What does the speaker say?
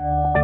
you